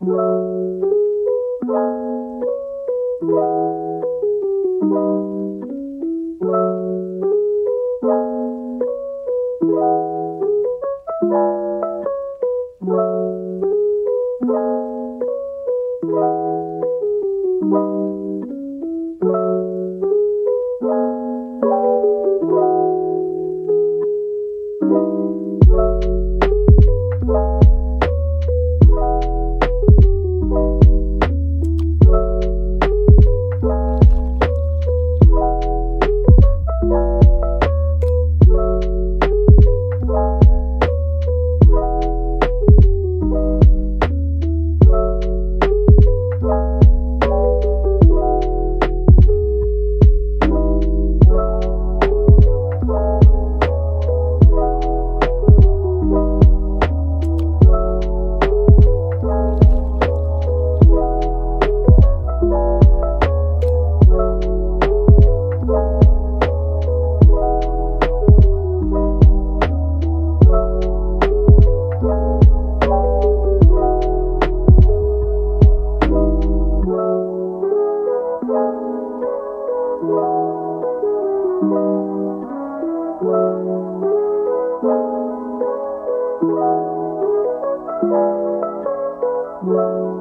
Música Música